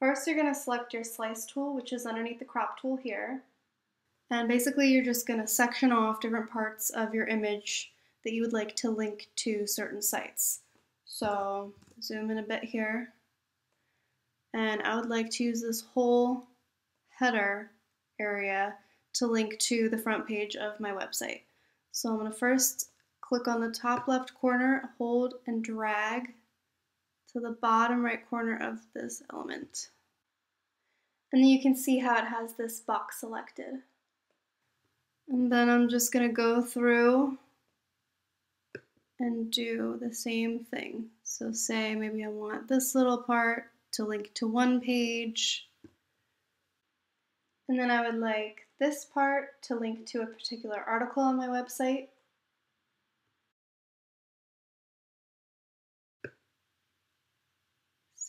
First, you're going to select your slice tool, which is underneath the crop tool here. And basically, you're just going to section off different parts of your image that you would like to link to certain sites. So, zoom in a bit here. And I would like to use this whole header area to link to the front page of my website. So I'm going to first click on the top left corner, hold and drag to the bottom right corner of this element. And then you can see how it has this box selected. And then I'm just going to go through and do the same thing. So say maybe I want this little part to link to one page. And then I would like this part to link to a particular article on my website.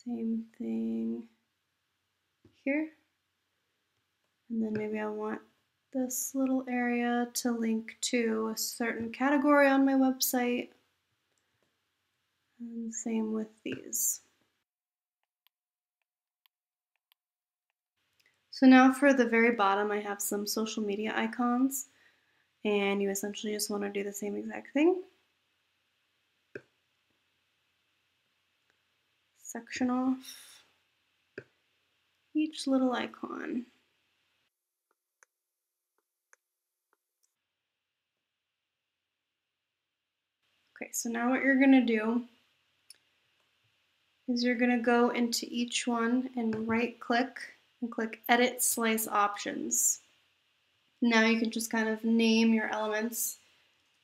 Same thing here. And then maybe I want this little area to link to a certain category on my website. And same with these. So now for the very bottom, I have some social media icons, and you essentially just want to do the same exact thing. Section off each little icon. Okay, so now what you're going to do is you're going to go into each one and right click and click Edit Slice Options. Now you can just kind of name your elements.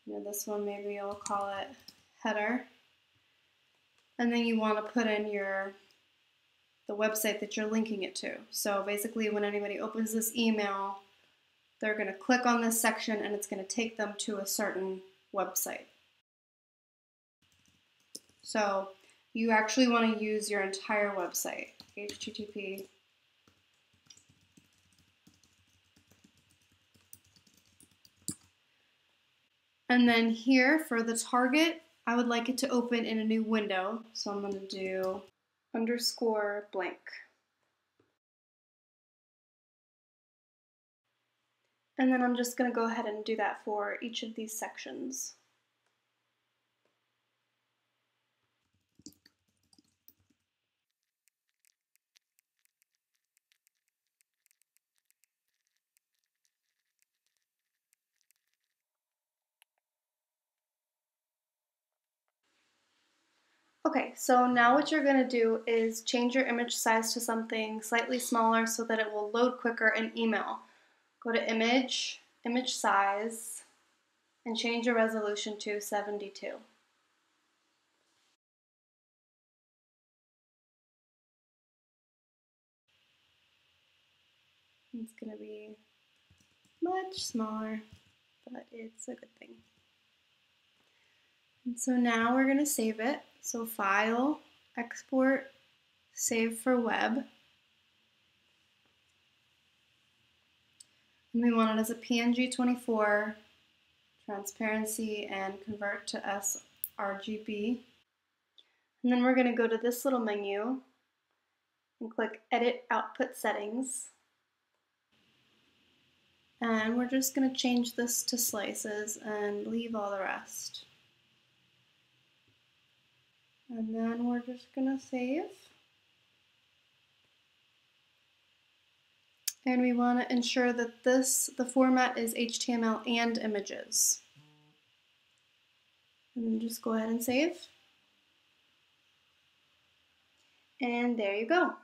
You know, this one maybe I'll call it header. And then you want to put in your the website that you're linking it to. So basically when anybody opens this email, they're going to click on this section and it's going to take them to a certain website. So you actually want to use your entire website, http And then here for the target, I would like it to open in a new window. So I'm going to do underscore blank. And then I'm just going to go ahead and do that for each of these sections. Okay, so now what you're going to do is change your image size to something slightly smaller so that it will load quicker in email. Go to Image, Image Size, and change your resolution to 72. It's going to be much smaller, but it's a good thing. So now we're going to save it. So File, Export, Save for Web. And we want it as a PNG 24, transparency, and convert to sRGB. And then we're going to go to this little menu and click Edit Output Settings. And we're just going to change this to slices and leave all the rest. And then we're just gonna save. And we want to ensure that this, the format is HTML and images. And then just go ahead and save. And there you go.